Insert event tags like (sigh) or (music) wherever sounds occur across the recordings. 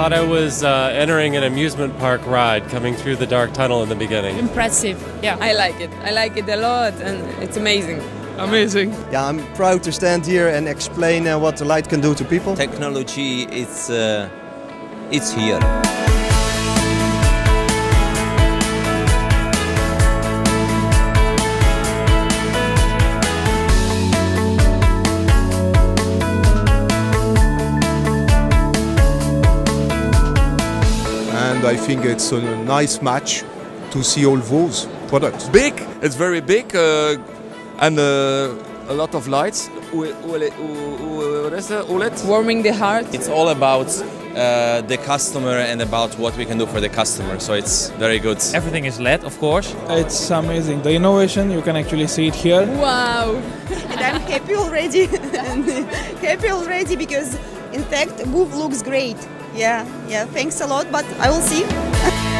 thought I was uh, entering an amusement park ride coming through the dark tunnel in the beginning. Impressive. Yeah. I like it. I like it a lot and it's amazing. Amazing. Yeah, I'm proud to stand here and explain uh, what the light can do to people. Technology, it's, uh, it's here. And I think it's a nice match to see all those products. Big, it's very big, uh, and uh, a lot of lights. OLED. Warming the heart. It's all about uh, the customer and about what we can do for the customer, so it's very good. Everything is LED, of course. It's amazing. The innovation, you can actually see it here. Wow. (laughs) and I'm happy already. (laughs) happy already because, in fact, move looks great. Yeah, yeah. Thanks a lot, but I will see. (laughs)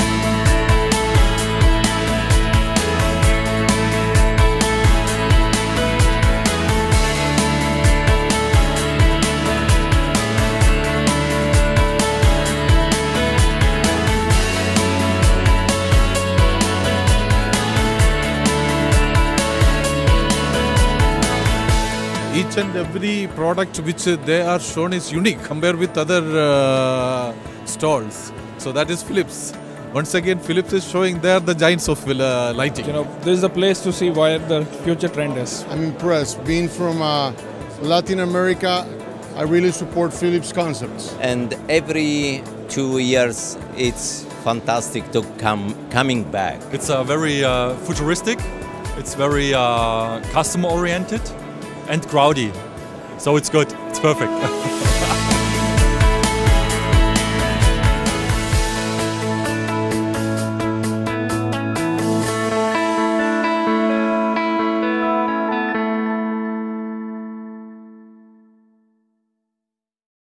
each and every product which they are shown is unique compared with other uh, stalls. So that is Philips. Once again, Philips is showing they are the giants of uh, lighting. You know, this is a place to see where the future trend is. I'm impressed. Being from uh, Latin America, I really support Philips concepts. And every two years, it's fantastic to come coming back. It's uh, very uh, futuristic. It's very uh, customer oriented and crowdy. So it's good. It's perfect. (laughs)